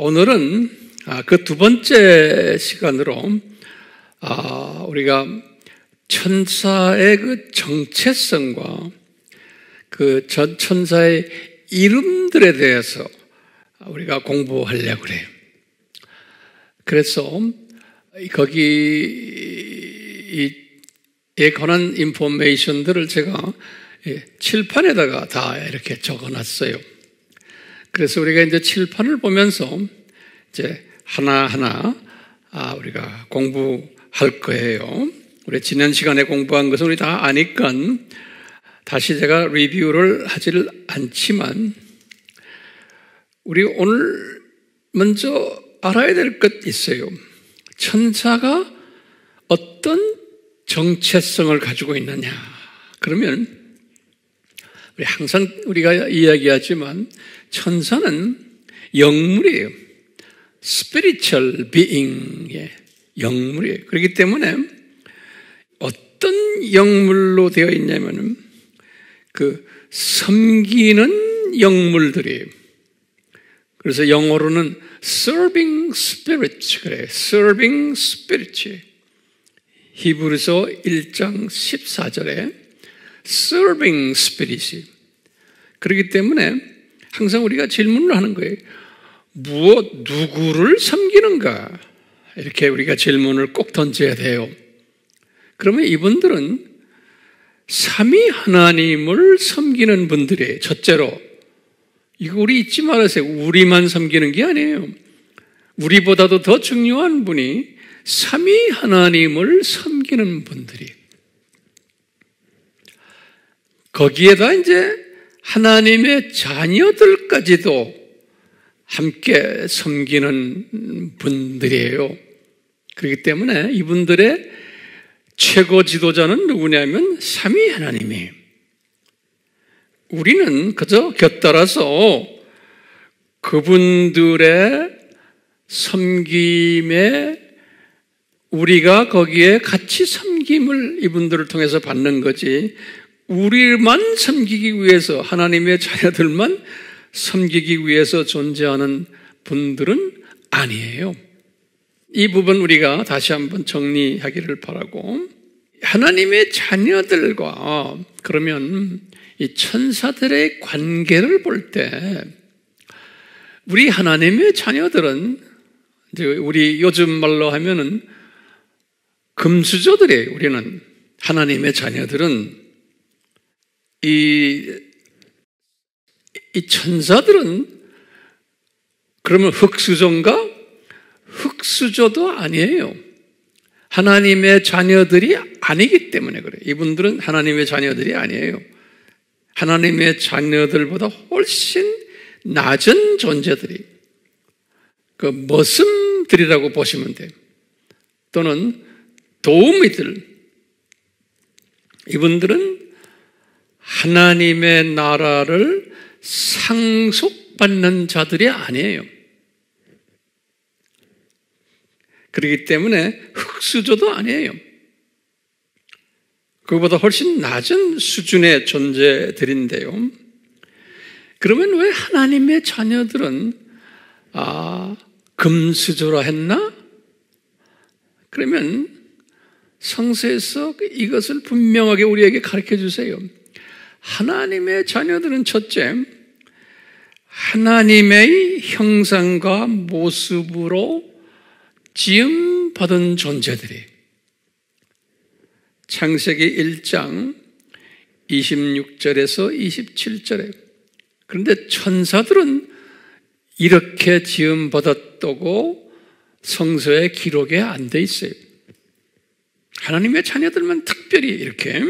오늘은 아, 그두 번째 시간으로 아, 우리가 천사의 그 정체성과 그전 천사의 이름들에 대해서 우리가 공부하려고 그래요. 그래서 거기에 관한 인포메이션들을 제가 칠판에다가 다 이렇게 적어놨어요. 그래서 우리가 이제 칠판을 보면서 이제 하나하나 아, 우리가 공부할 거예요. 우리 지난 시간에 공부한 것은 우리 다 아니까 다시 제가 리뷰를 하지를 않지만 우리 오늘 먼저 알아야 될 것 있어요. 천사가 어떤 정체성을 가지고 있느냐. 그러면 우리 항상 우리가 이야기하지만 천사는 영물이에요. spiritual being의 영물이에요. 그렇기 때문에 어떤 영물로 되어 있냐면은 그 섬기는 영물들이에요. 그래서 영어로는 serving spirit 그래요. serving spirit. 히브리서 1장 14절에 serving spirit이 그렇기 때문에 항상 우리가 질문을 하는 거예요. 무엇, 누구를 섬기는가? 이렇게 우리가 질문을 꼭 던져야 돼요. 그러면 이분들은 삼위 하나님을 섬기는 분들이에요. 첫째로. 이거 우리 잊지 말으세요. 우리만 섬기는 게 아니에요. 우리보다도 더 중요한 분이 삼위 하나님을 섬기는 분들이. 거기에다 이제 하나님의 자녀들까지도 함께 섬기는 분들이에요. 그렇기 때문에 이분들의 최고 지도자는 누구냐면 삼위 하나님이에요. 우리는 그저 곁따라서 그분들의 섬김에 우리가 거기에 같이 섬김을 이분들을 통해서 받는 거지 우리만 섬기기 위해서 하나님의 자녀들만 섬기기 위해서 존재하는 분들은 아니에요. 이 부분 우리가 다시 한번 정리하기를 바라고 하나님의 자녀들과 그러면 이 천사들의 관계를 볼 때 우리 하나님의 자녀들은 우리 요즘 말로 하면은 금수저들이에요. 우리는 하나님의 자녀들은 이, 이 천사들은 그러면 흑수저인가? 흑수저도 아니에요. 하나님의 자녀들이 아니기 때문에 그래요. 이분들은 하나님의 자녀들이 아니에요. 하나님의 자녀들보다 훨씬 낮은 존재들이 그 머슴들이라고 보시면 돼요. 또는 도우미들. 이분들은 하나님의 나라를 상속받는 자들이 아니에요. 그렇기 때문에 흑수저도 아니에요. 그보다 훨씬 낮은 수준의 존재들인데요. 그러면 왜 하나님의 자녀들은 아, 금수저라 했나? 그러면 성서에서 이것을 분명하게 우리에게 가르쳐 주세요. 하나님의 자녀들은 첫째, 하나님의 형상과 모습으로 지음 받은 존재들이 창세기 1장 26절에서 27절에 그런데 천사들은 이렇게 지음 받았다고 성서의 기록에 안 돼 있어요. 하나님의 자녀들만 특별히 이렇게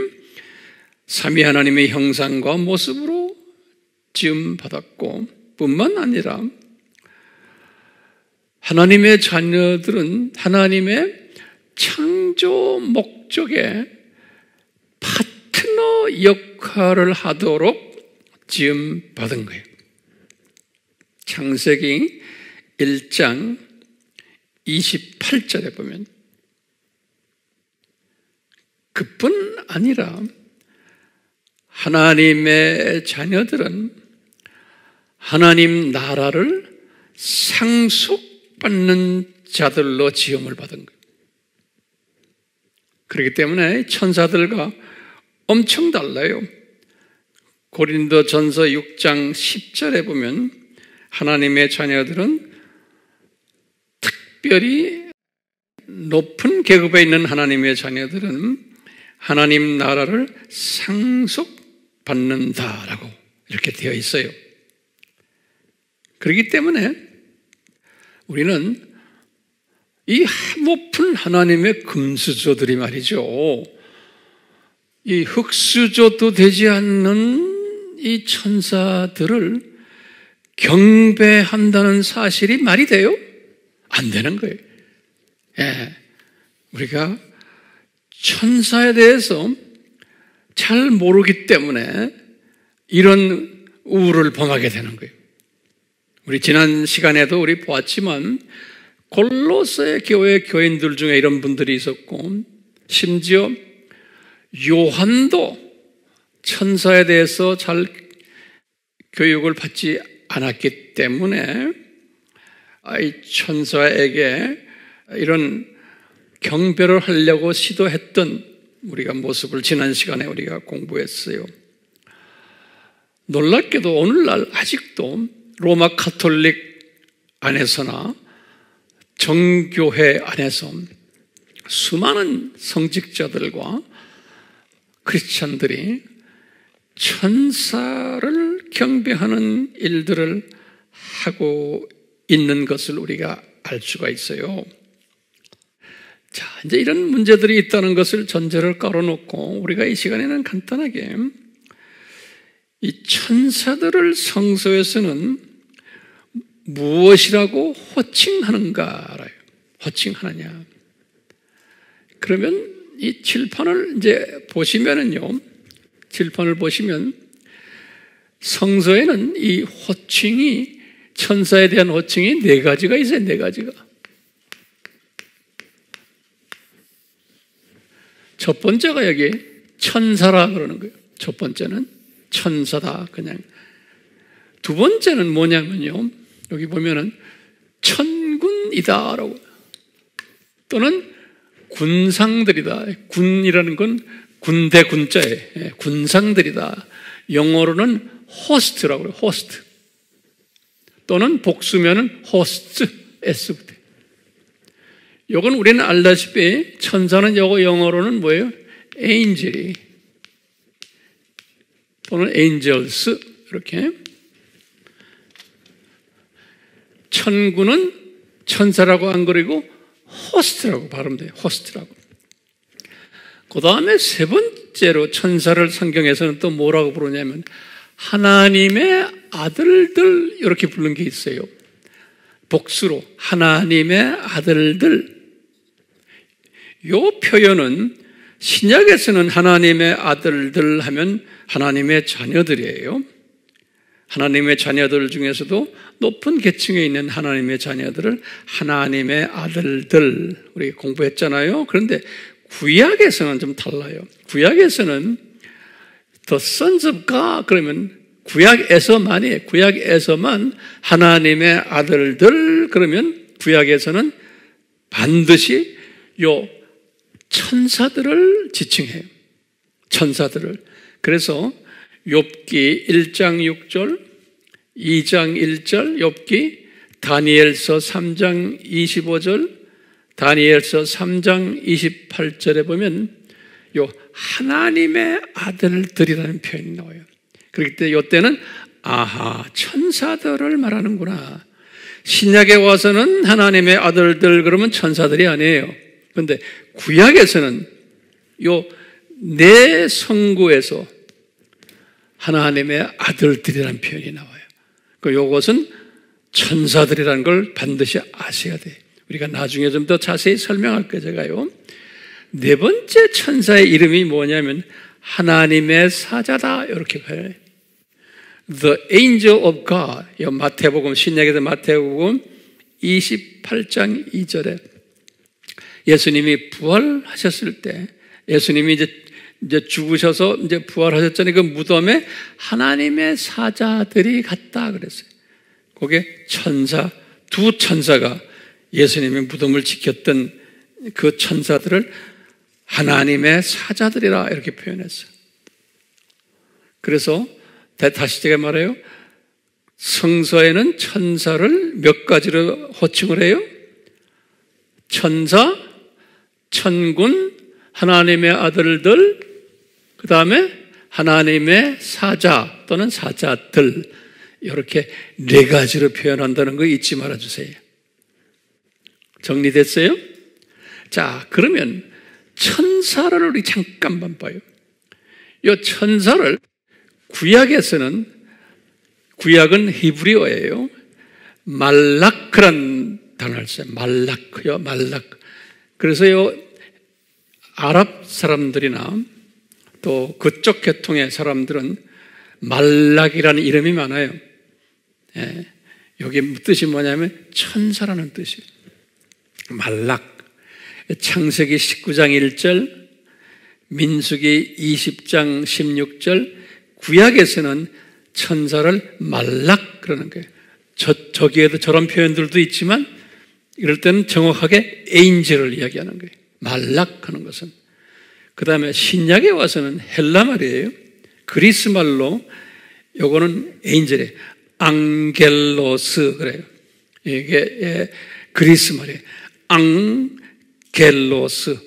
삼위 하나님의 형상과 모습으로 지음 받았고 뿐만 아니라 하나님의 자녀들은 하나님의 창조 목적에 파트너 역할을 하도록 지음 받은 거예요. 창세기 1장 28절에 보면 그뿐 아니라 하나님의 자녀들은 하나님 나라를 상속받는 자들로 지음을 받은 거예요. 그렇기 때문에 천사들과 엄청 달라요. 고린도 전서 6장 10절에 보면 하나님의 자녀들은 특별히 높은 계급에 있는 하나님의 자녀들은 하나님 나라를 상속 받는다라고 이렇게 되어 있어요. 그렇기 때문에 우리는 이 높은 하나님의 금수저들이 말이죠. 이 흙수저도 되지 않는 이 천사들을 경배한다는 사실이 말이 돼요? 안 되는 거예요. 예. 우리가 천사에 대해서 잘 모르기 때문에 이런 우울을 범하게 되는 거예요. 우리 지난 시간에도 우리 보았지만 골로새 교회 교인들 중에 이런 분들이 있었고 심지어 요한도 천사에 대해서 잘 교육을 받지 않았기 때문에 이 천사에게 이런 경배를 하려고 시도했던 우리가 모습을 지난 시간에 우리가 공부했어요. 놀랍게도 오늘날 아직도 로마 카톨릭 안에서나 정교회 안에서 수많은 성직자들과 크리스천들이 천사를 경배하는 일들을 하고 있는 것을 우리가 알 수가 있어요. 자, 이제 이런 문제들이 있다는 것을 전제를 깔아놓고 우리가 이 시간에는 간단하게 이 천사들을 성서에서는 무엇이라고 호칭하는가 알아요. 호칭하느냐. 그러면 이 칠판을 이제 보시면은요, 칠판을 보시면 성서에는 이 호칭이 천사에 대한 호칭이 네 가지가 있어요, 네 가지가. 첫 번째가 여기 천사라 그러는 거예요. 첫 번째는 천사다, 그냥. 두 번째는 뭐냐면요, 여기 보면은 천군이다라고. 또는 군상들이다. 군이라는 건 군대 군자에 예, 군상들이다. 영어로는 host라고 그래요. 호스트. 또는 복수면은 host S 붙어. 요건 우리는 알다시피 천사는 요거 영어로는 뭐예요? angel이 또는 angels 이렇게 천군은 천사라고 안 그리고 호스트라고 발음돼요. 호스트라고. 그 다음에 세 번째로 천사를 성경에서는 또 뭐라고 부르냐면 하나님의 아들들 이렇게 부른 게 있어요. 복수로 하나님의 아들들. 요 표현은 신약에서는 하나님의 아들들 하면 하나님의 자녀들이에요. 하나님의 자녀들 중에서도 높은 계층에 있는 하나님의 자녀들을 하나님의 아들들 우리 공부했잖아요. 그런데 구약에서는 좀 달라요. 구약에서는 of God 그러면 구약에서만이 구약에서만 하나님의 아들들 그러면 구약에서는 반드시 요 천사들을 지칭해요. 천사들을. 그래서 욥기 1장 6절, 2장 1절 욥기, 다니엘서 3장 25절, 다니엘서 3장 28절에 보면 요 하나님의 아들들이라는 표현이 나와요. 그렇기 때문에 요때는 아하 천사들을 말하는구나. 신약에 와서는 하나님의 아들들 그러면 천사들이 아니에요. 그런데 구약에서는 요 내 성구에서 하나님의 아들들이라는 표현이 나와요. 그 요것은 천사들이라는 걸 반드시 아셔야 돼. 우리가 나중에 좀 더 자세히 설명할 거예요, 제가요. 네 번째 천사의 이름이 뭐냐면 하나님의 사자다 이렇게 표현해요. The angel of God. 이 마태복음 신약에서 마태복음 28장 2절에 예수님이 부활하셨을 때 예수님이 이제 이제 죽으셔서 이제 부활하셨잖아요. 그 무덤에 하나님의 사자들이 갔다 그랬어요. 그게 천사 두 천사가 예수님의 무덤을 지켰던 그 천사들을 하나님의 사자들이라 이렇게 표현했어요. 그래서 다시 제가 말해요. 성서에는 천사를 몇 가지로 호칭을 해요? 천사, 천군, 하나님의 아들들, 그 다음에 하나님의 사자 또는 사자들, 이렇게 네 가지로 표현한다는 거 잊지 말아 주세요. 정리됐어요? 자, 그러면 천사를 우리 잠깐만 봐요. 이 천사를 구약에서는 구약은 히브리어예요. 말라크란 단어를 써요. 말라크요, 말라크. 그래서요, 아랍 사람들이나 또 그쪽 계통의 사람들은 말락이라는 이름이 많아요. 예, 여기 뜻이 뭐냐면 천사라는 뜻이에요. 말락. 창세기 19장 1절, 민수기 20장 16절, 구약에서는 천사를 말락 그러는 거예요. 저, 저기에도 저런 표현들도 있지만 이럴 때는 정확하게 에인젤을 이야기하는 거예요. 말락 하는 것은. 그 다음에 신약에 와서는 헬라 말이에요. 그리스 말로 요거는 에인젤이에요. 앙겔로스 그래요. 이게 예, 그리스 말이에요. 앙겔로스.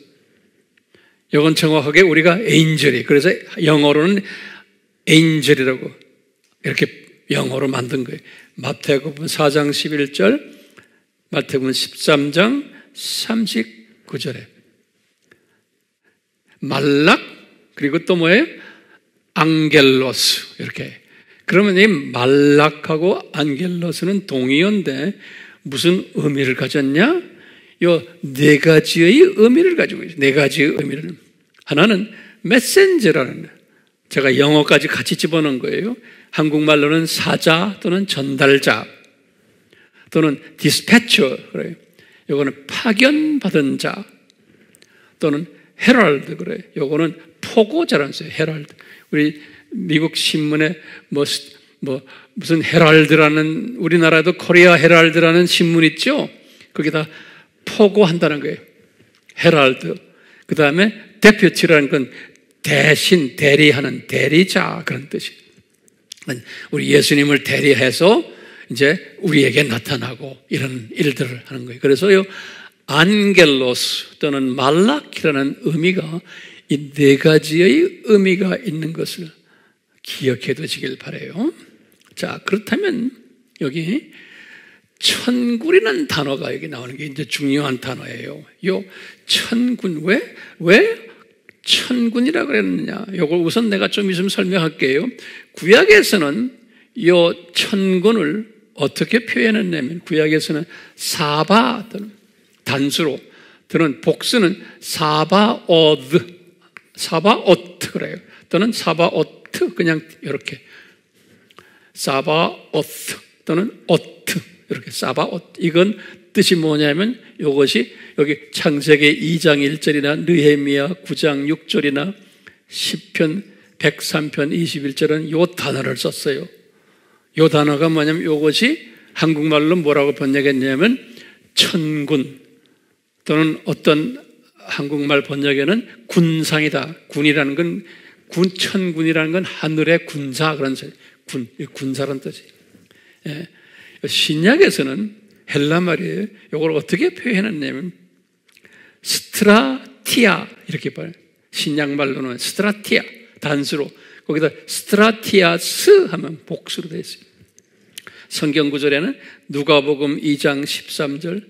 이건 정확하게 우리가 에인젤이 그래서 영어로는 에인젤이라고 이렇게 영어로 만든 거예요. 마태복음 4장 11절, 마태복음 13장 39절에 말락 그리고 또 뭐예요? 앙겔로스 이렇게 그러면 이 말락하고 안겔로스는 동의어인데 무슨 의미를 가졌냐? 요 네 가지의 의미를 가지고 있어요. 네 가지의 의미를. 하나는 messenger라는 제가 영어까지 같이 집어넣은 거예요. 한국말로는 사자 또는 전달자 또는 dispatcher 그래요. 요거는 파견받은 자 또는 herald 그래요. 요거는 포고자라는 써요. herald. 우리 미국 신문에 뭐, 뭐 무슨 Herald라는 우리나라도 Korea Herald라는 신문 있죠. 거기다 포고한다는 거예요. 헤럴드. 그 다음에 대표치라는 건 대신 대리하는 대리자 그런 뜻이에요. 우리 예수님을 대리해서 이제 우리에게 나타나고 이런 일들을 하는 거예요. 그래서요, 안겔로스 또는 말라키라는 의미가 이 네 가지의 의미가 있는 것을 기억해 두시길 바래요. 자, 그렇다면 여기 천군이라는 단어가 여기 나오는 게 이제 중요한 단어예요. 요 천군 왜? 왜 천군이라 그랬느냐? 이걸 우선 내가 좀 있으면 설명할게요. 구약에서는 이 천군을 어떻게 표현했냐면 구약에서는 사바 단수로 또는 복수는 사바오드 사바오트 그래요. 또는 사바오트 그냥 이렇게 사바오트 또는 오트 이렇게 사바오트 이건 뜻이 뭐냐면 이것이 여기 창세기 2장 1절이나 느헤미야 9장 6절이나 10편 103편 21절은 이 단어를 썼어요. 이 단어가 뭐냐면 이것이 한국말로 뭐라고 번역했냐면 천군 또는 어떤 한국말 번역에는 군상이다. 군이라는 건 군, 천군이라는 건 하늘의 군사 그런 소리. 군, 군사란 뜻이. 예. 신약에서는 헬라 말이에요. 이걸 어떻게 표현했냐면 στρατιά 이렇게 봐요. 신약 말로는 στρατιά 단수로 거기다 στρατιάς 하면 복수로 되어 있어요. 성경 구절에는 누가복음 2장 13절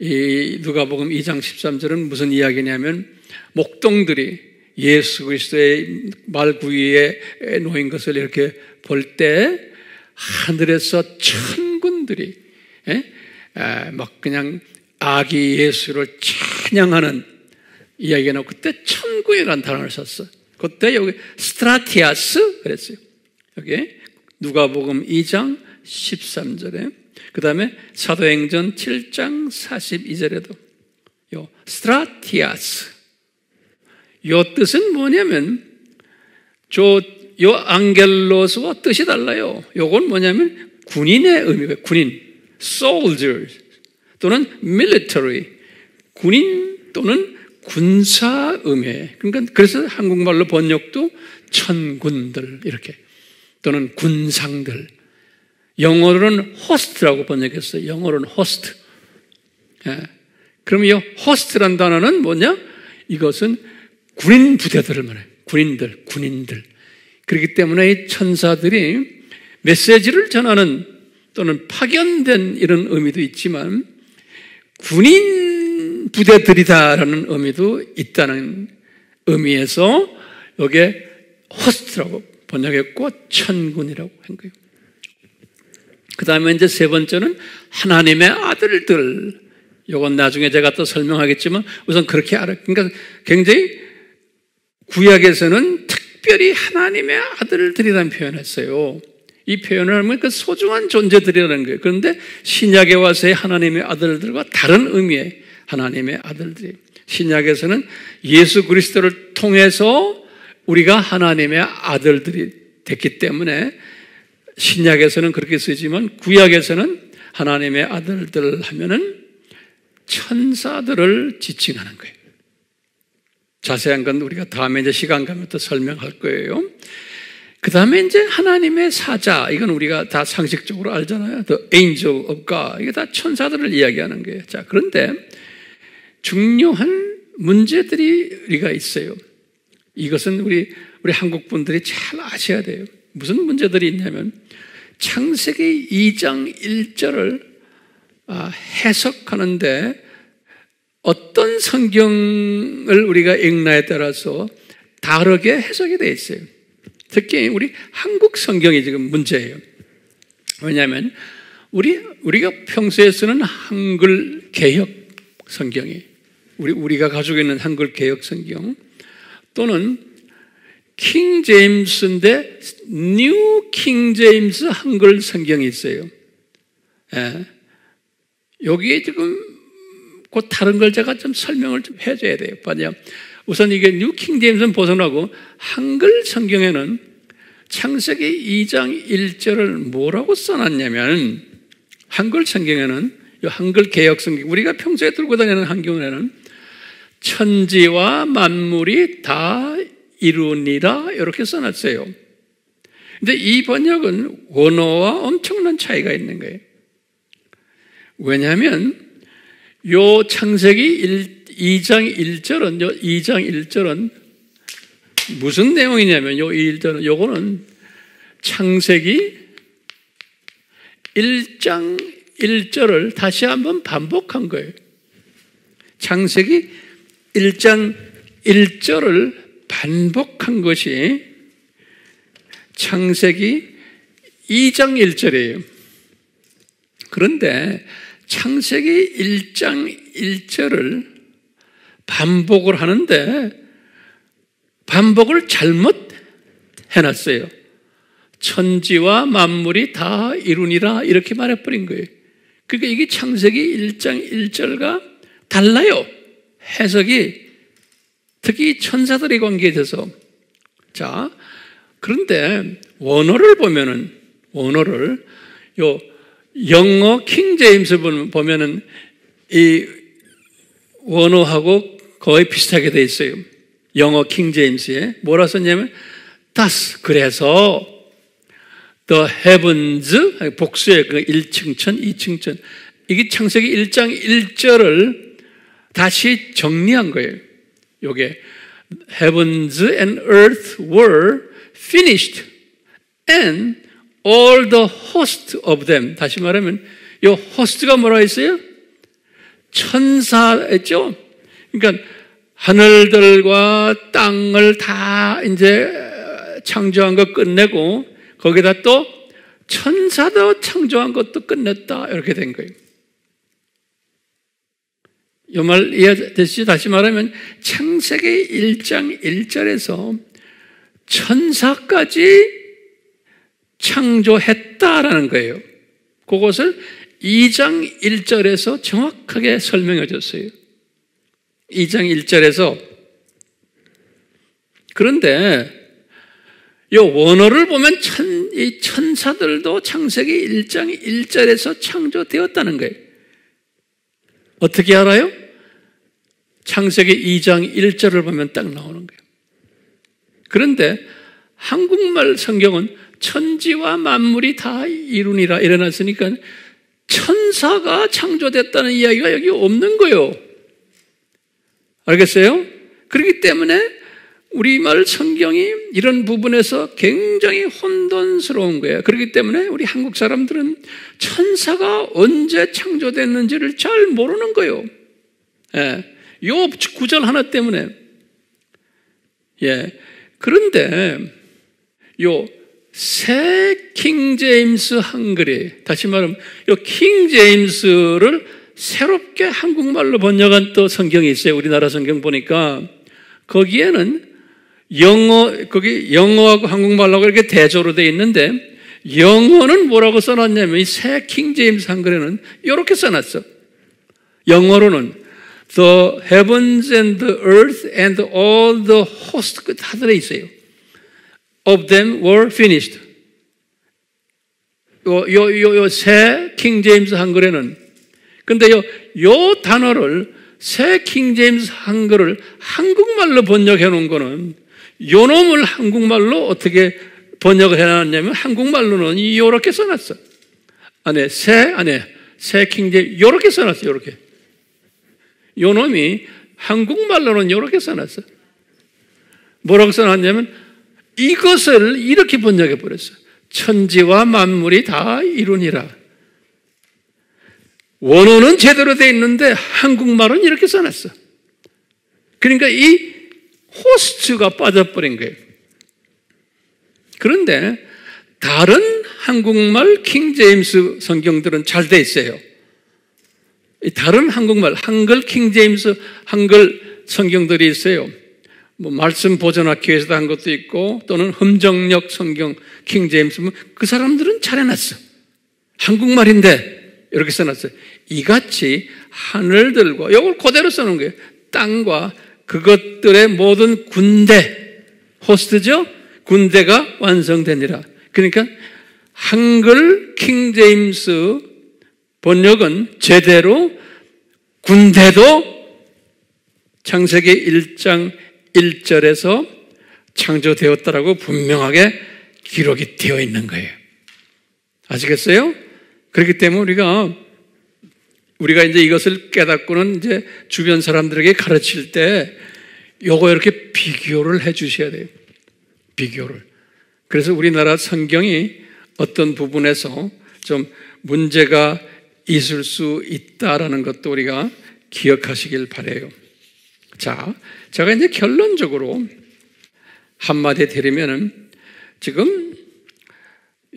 이 누가복음 2장 13절은 무슨 이야기냐면 목동들이 예수 그리스도의 말구이에 놓인 것을 이렇게 볼 때 하늘에서 천군들이 예? 막 그냥 아기 예수를 찬양하는 이야기가 나고 그때 천국이라는 단어를 썼어. 그때 여기 스트라티아스 그랬어요. 여기 누가복음 2장 13절에 그 다음에 사도행전 7장 42절에도 요 στρατιᾶς 요 뜻은 뭐냐면 저요 ἄγγελος와 뜻이 달라요. 요건 뭐냐면 군인의 의미가 군인 soldiers 또는 military 군인 또는 군사 음해. 그러니까 그래서 한국말로 번역도 천군들 이렇게 또는 군상들. 영어로는 host라고 번역했어요. 영어로는 호스트. 예. 그럼 이 호스트란 단어는 뭐냐? 이것은 군인 부대들을 말해요. 군인들, 군인들. 그렇기 때문에 이 천사들이 메시지를 전하는 또는 파견된 이런 의미도 있지만 군인 부대들이다라는 의미도 있다는 의미에서 여기에 호스트라고 번역했고 천군이라고 한 거예요. 그 다음에 이제 세 번째는 하나님의 아들들. 이건 나중에 제가 또 설명하겠지만 우선 그렇게 알아. 그러니까 굉장히 구약에서는 특별히 하나님의 아들들이라는 표현을 했어요. 이 표현을 하면 그 소중한 존재들이라는 거예요. 그런데 신약에 와서의 하나님의 아들들과 다른 의미의 하나님의 아들들이. 신약에서는 예수 그리스도를 통해서 우리가 하나님의 아들들이 됐기 때문에 신약에서는 그렇게 쓰지만 구약에서는 하나님의 아들들 하면은 천사들을 지칭하는 거예요. 자세한 건 우리가 다음에 이제 시간 가면 또 설명할 거예요. 그 다음에 이제 하나님의 사자, 이건 우리가 다 상식적으로 알잖아요. The angel of God. 이게 다 천사들을 이야기하는 거예요. 자, 그런데 중요한 문제들이 우리가 있어요. 이것은 우리, 우리 한국 분들이 잘 아셔야 돼요. 무슨 문제들이 있냐면, 창세기 2장 1절을 아, 해석하는데 어떤 성경을 우리가 읽나에 따라서 다르게 해석이 되어 있어요. 특히 우리 한국 성경이 지금 문제예요. 왜냐하면 우리 우리가 평소에 쓰는 한글 개혁 성경이 우리 우리가 가지고 있는 한글 개혁 성경 또는 킹 제임스인데 뉴킹 제임스 한글 성경이 있어요. 예. 여기에 지금 곧 다른 걸 제가 좀 설명을 좀 해줘야 돼요. 뭐냐. 우선 이게 뉴킹 제임스는 벗어나고 한글 성경에는 창세기 2장 1절을 뭐라고 써놨냐면 한글 성경에는 이 한글 개혁 성경 우리가 평소에 들고 다니는 한경에는 천지와 만물이 다 이루니라 이렇게 써놨어요. 근데 이 번역은 원어와 엄청난 차이가 있는 거예요. 왜냐하면 요 창세기 1, 2장 1절은 요 2장 1절은 무슨 내용이냐면 요 1절은 요거는 창세기 1장 1절을 다시 한번 반복한 거예요. 창세기 1장 1절을 반복한 것이 창세기 2장 1절이에요. 그런데 창세기 1장 1절을 반복을 하는데 반복을 잘못 해놨어요. 천지와 만물이 다 이루니라 이렇게 말해버린 거예요. 그러니까 이게 창세기 1장 1절과 달라요. 해석이 특히 천사들의 관계에 대해서. 자 그런데 원어를 보면은 원어를 요 영어 킹 제임스 보면은 이 원어하고 거의 비슷하게 돼 있어요. 영어 킹 제임스에. 뭐라 썼냐면 thus 그래서 the heavens 복수의 그 1층천 2층천. 이게 창세기 1장 1절을 다시 정리한 거예요. 요게 heavens and earth were finished and all the host of them. 다시 말하면 이 호스트가 뭐라 했어요? 천사였죠. 그러니까 하늘들과 땅을 다 이제 창조한 거 끝내고 거기다 또 천사도 창조한 것도 끝냈다 이렇게 된 거예요. 이말 이해되시죠? 다시 말하면 창세기 1장 1절에서 천사까지 창조했다라는 거예요. 그것을 2장 1절에서 정확하게 설명해 줬어요. 2장 1절에서 그런데 이 원어를 보면 천, 이 천사들도 창세기 1장 1절에서 창조되었다는 거예요. 어떻게 알아요? 창세기 2장 1절을 보면 딱 나오는 거예요. 그런데 한국말 성경은 천지와 만물이 다 이루니라 일어났으니까 천사가 창조됐다는 이야기가 여기 없는 거예요. 알겠어요? 그렇기 때문에 우리말 성경이 이런 부분에서 굉장히 혼돈스러운 거예요. 그렇기 때문에 우리 한국 사람들은 천사가 언제 창조됐는지를 잘 모르는 거예요. 예. 요 구절 하나 때문에. 예. 그런데 요 새 킹제임스 한글이 다시 말하면 요 킹제임스를 새롭게 한국말로 번역한 또 성경이 있어요. 우리나라 성경 보니까 거기에는 영어, 거기 영어하고 한국말하고 이렇게 대조로 되어 있는데 영어는 뭐라고 써놨냐면 이 새 킹제임스 한글에는 이렇게 써놨어. 영어로는 The heavens and the earth and all the host 다 들어 있어요. Of them were finished. 요, 요, 요, 요, 새 킹제임스 한글에는 근데 요, 요 단어를 새 킹제임스 한글을 한국말로 번역해 놓은 거는 요 놈을 한국말로 어떻게 번역을 해 놨냐면 한국말로는 이렇게 써 놨어. 안에 새 안에 새 킹제 요렇게 써 놨어. 요렇게. 요 놈이 한국말로는 요렇게 써놨어. 뭐라고 써놨냐면 이것을 이렇게 번역해 버렸어. 천지와 만물이 다 이루니라. 원어는 제대로 돼 있는데 한국말은 이렇게 써놨어. 그러니까 이 호스트가 빠져버린 거예요. 그런데 다른 한국말 킹제임스 성경들은 잘 돼 있어요. 다른 한국말 한글 킹제임스 한글 성경들이 있어요. 뭐 말씀 보존학교에서 한 것도 있고 또는 흠정력 성경 킹제임스 뭐그 사람들은 잘 해놨어. 한국말인데 이렇게 써놨어요. 이같이 하늘들과 이걸 그대로 써놓은 거예요. 땅과 그것들의 모든 군대, 호스트죠? 군대가 완성되니라. 그러니까 한글 킹제임스 번역은 제대로 군대도 창세기 1장 1절에서 창조되었다라고 분명하게 기록이 되어 있는 거예요. 아시겠어요? 그렇기 때문에 우리가 우리가 이제 이것을 깨닫고는 이제 주변 사람들에게 가르칠 때 요거 이렇게 비교를 해 주셔야 돼요. 비교를. 그래서 우리나라 성경이 어떤 부분에서 좀 문제가 있을 수 있다라는 것도 우리가 기억하시길 바래요. 자, 제가 이제 결론적으로 한마디 드리면은 지금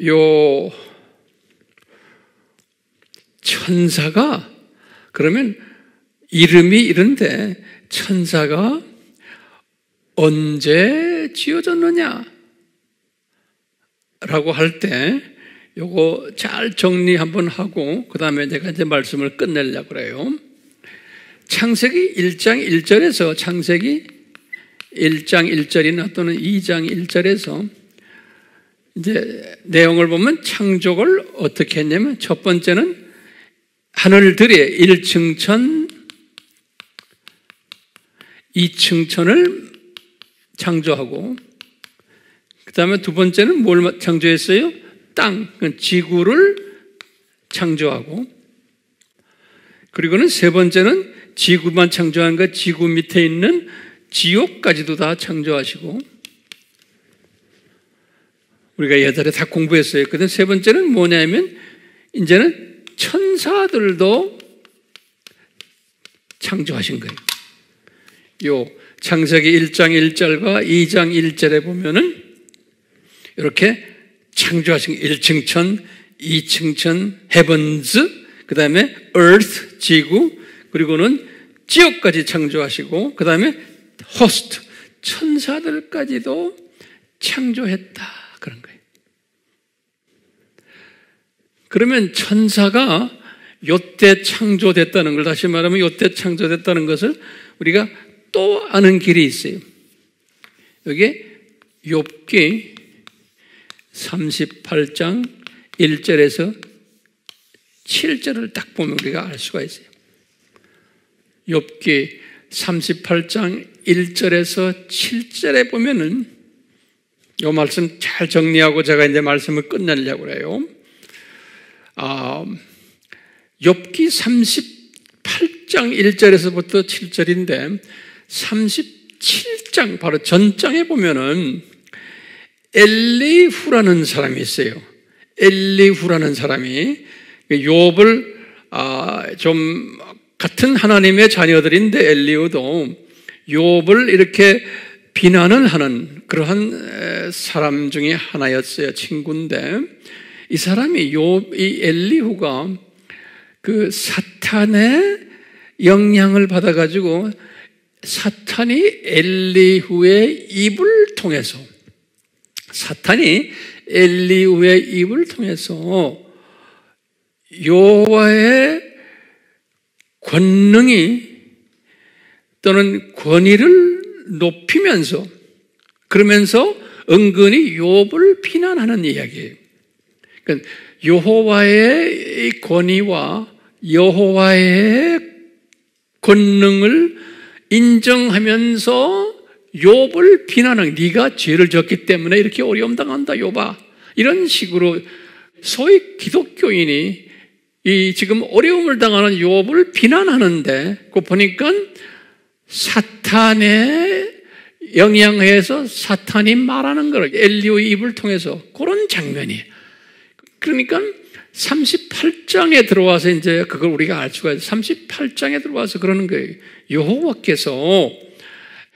요 천사가 그러면 이름이 이런데 천사가 언제 지어졌느냐? 라고 할 때 요거 잘 정리 한번 하고 그 다음에 제가 이제 말씀을 끝내려고 그래요. 창세기 1장 1절에서 창세기 1장 1절이나 또는 2장 1절에서 이제 내용을 보면 창조를 어떻게 했냐면 첫 번째는 하늘들의 1층천, 2층천을 창조하고 그 다음에 두 번째는 뭘 창조했어요? 땅, 지구를 창조하고 그리고는 세 번째는 지구만 창조한 것, 지구 밑에 있는 지옥까지도 다 창조하시고 우리가 예전에 다 공부했어요. 그다음 세 번째는 뭐냐면 이제는 천사들도 창조하신 거예요. 요 창세기 1장 1절과 2장 1절에 보면은 이렇게 창조하신 1층 천, 2층 천, 헤븐즈, 그 다음에 earth, 지구, 그리고는 지옥까지 창조하시고, 그 다음에 호스트, 천사들까지도 창조했다. 그런 거예요. 그러면 천사가 요때 창조됐다는 걸 다시 말하면 요때 창조됐다는 것을 우리가 또 아는 길이 있어요. 여기 욥기 38장 1절에서 7절을 딱 보면 우리가 알 수가 있어요. 욥기 38장 1절에서 7절에 보면은 이 말씀 잘 정리하고 제가 이제 말씀을 끝내려고 그래요. 아, 욥기 38장 1절에서부터 7절인데 37장 바로 전장에 보면은 엘리후라는 사람이 있어요. 엘리후라는 사람이 욥을 아, 좀 같은 하나님의 자녀들인데 엘리후도 욥을 이렇게 비난을 하는 그러한 사람 중에 하나였어요. 친구인데 이 사람이 욥, 이 엘리후가 그 사탄의 영향을 받아 가지고 사탄이 엘리후의 입을 통해서 사탄이 엘리후의 입을 통해서 여호와의 권능이 또는 권위를 높이면서 그러면서 은근히 욥을 비난하는 이야기예요. 그러니까 여호와의 권위와 여호와의 권능을 인정하면서 욥을 비난하는 네가 죄를 졌기 때문에 이렇게 어려움 당한다 욥아 이런 식으로 소위 기독교인이 이 지금 어려움을 당하는 욥을 비난하는데 그 보니까 사탄의 영향에서 사탄이 말하는 거를 엘리오의 입을 통해서 그런 장면이에요. 그러니까 38장에 들어와서 이제 그걸 우리가 알 수가 있어요. 38장에 들어와서 그러는 거예요. 여호와께서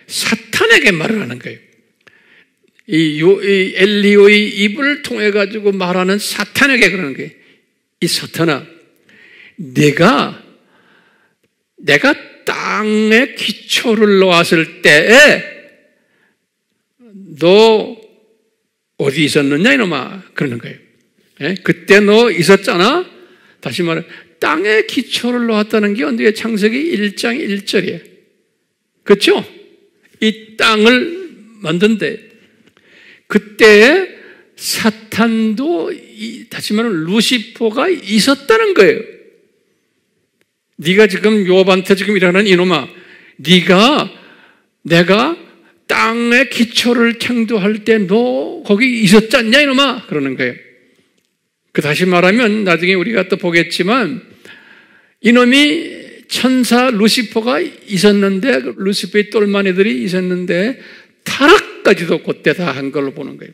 사탄 에게 말을 하는 거예요. 이, 요, 이 엘리오의 입을 통해 가지고 말하는 사탄에게 그러는 거예요. 이 사탄아, 내가 내가 땅에 기초를 놓았을 때에 너 어디 있었느냐 이놈아 그러는 거예요. 예? 그때 너 있었잖아. 다시 말해 땅에 기초를 놓았다는 게 언제 창세기 1장 1절이에요. 그렇죠? 이 땅을 만든데 그때에 사탄도 다시 말하면 루시퍼가 있었다는 거예요. 네가 지금 요업한테 지금 일하는 이놈아, 네가 내가 땅의 기초를 창조할 때 너 거기 있었지 않냐 이놈아 그러는 거예요. 그 다시 말하면 나중에 우리가 또 보겠지만 이놈이 천사 루시퍼가 있었는데 루시퍼의 똘마니들이 있었는데 타락까지도 그때 다 한 걸로 보는 거예요.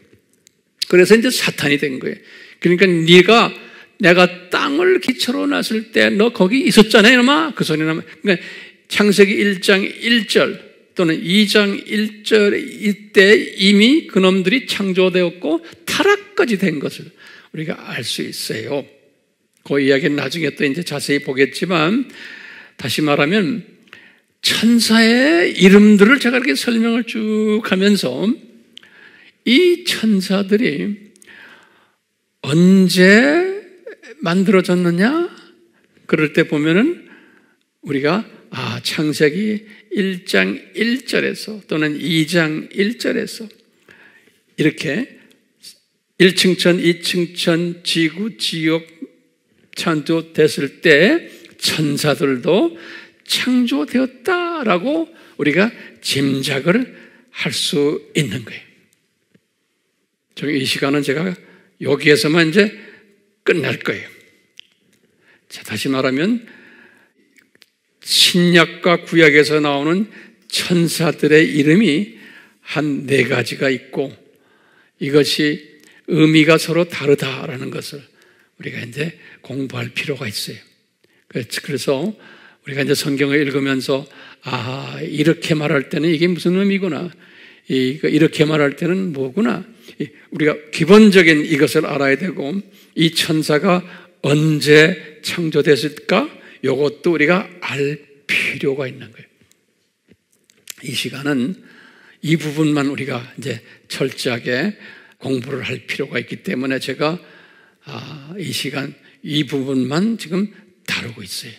그래서 이제 사탄이 된 거예요. 그러니까 네가 내가 땅을 기초로 놨을 때 너 거기 있었잖아요, 이놈아. 그 소리 나면. 그러니까 창세기 1장 1절 또는 2장 1절 이때 이미 그놈들이 창조되었고 타락까지 된 것을 우리가 알 수 있어요. 그 이야기는 나중에 또 이제 자세히 보겠지만 다시 말하면 천사의 이름들을 제가 이렇게 설명을 쭉 하면서 이 천사들이 언제 만들어졌느냐? 그럴 때 보면은 우리가 아, 창세기 1장 1절에서 또는 2장 1절에서 이렇게 1층 천, 2층 천, 지구, 지역 창조됐을 때 천사들도 창조되었다라고 우리가 짐작을 할 수 있는 거예요. 이 시간은 제가 여기에서만 이제 끝날 거예요. 자, 다시 말하면 신약과 구약에서 나오는 천사들의 이름이 한 네 가지가 있고 이것이 의미가 서로 다르다라는 것을 우리가 이제 공부할 필요가 있어요. 그래서 우리가 이제 성경을 읽으면서 아 이렇게 말할 때는 이게 무슨 의미구나 이렇게 말할 때는 뭐구나 우리가 기본적인 이것을 알아야 되고 이 천사가 언제 창조됐을까? 이것도 우리가 알 필요가 있는 거예요. 이 시간은 이 부분만 우리가 이제 철저하게 공부를 할 필요가 있기 때문에 제가 아, 이 시간 이 부분만 지금 다루고 있어요.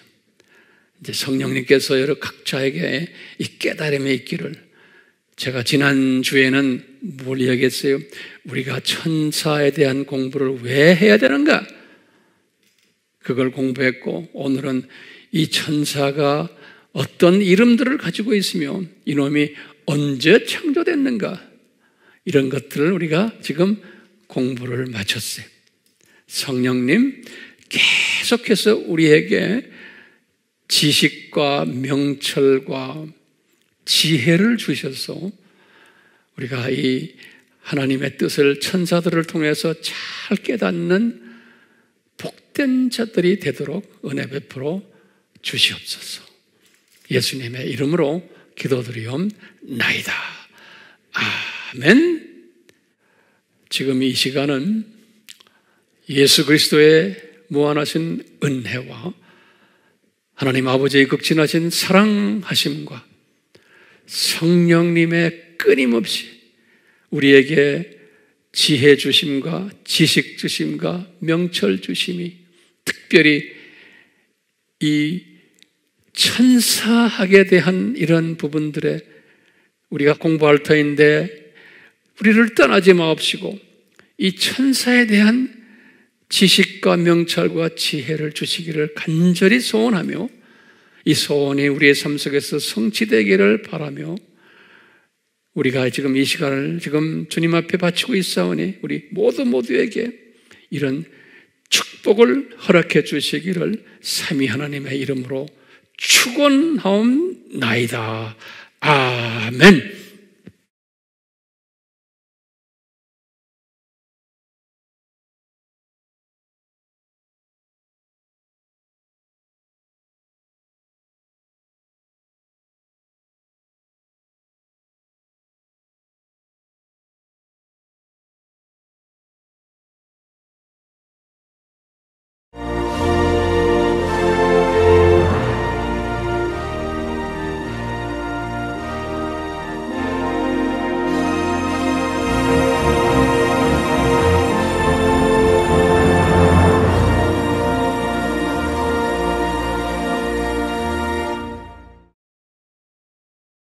이제 성령님께서 여러 각자에게 이 깨달음이 있기를 제가 지난 주에는 뭘 이야기했어요? 우리가 천사에 대한 공부를 왜 해야 되는가? 그걸 공부했고, 오늘은 이 천사가 어떤 이름들을 가지고 있으며 이놈이 언제 창조됐는가? 이런 것들을 우리가 지금 공부를 마쳤어요. 성령님, 계속해서 우리에게 지식과 명철과 지혜를 주셔서 우리가 이 하나님의 뜻을 천사들을 통해서 잘 깨닫는 복된 자들이 되도록 은혜 베풀어 주시옵소서. 예수님의 이름으로 기도드리옵나이다. 아멘. 지금 이 시간은 예수 그리스도의 무한하신 은혜와 하나님 아버지의 극진하신 사랑하심과 성령님의 끊임없이 우리에게 지혜 주심과 지식 주심과 명철 주심이 특별히 이 천사학에 대한 이런 부분들에 우리가 공부할 터인데 우리를 떠나지 마옵시고 이 천사에 대한 지식과 명철과 지혜를 주시기를 간절히 소원하며 이 소원이 우리의 삶 속에서 성취되기를 바라며 우리가 지금 이 시간을 지금 주님 앞에 바치고 있사오니 우리 모두 모두에게 이런 축복을 허락해 주시기를 삼위 하나님의 이름으로 축원하옵나이다. 아멘.